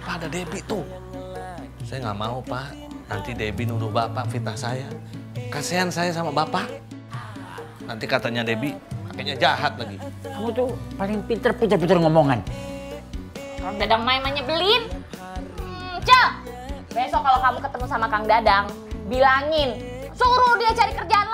Pak ada Debi tuh. Saya nggak mau Pak. Nanti Debi nuduh Bapak fitnah saya. Kasihan saya sama Bapak. Nanti katanya Debi, pakainya jahat lagi. Kamu tuh paling pinter pinter-pinter ngomongan. Kang Dadang main nyebelin. Hmm, Cek, besok kalau kamu ketemu sama Kang Dadang, bilangin suruh dia cari kerjaan.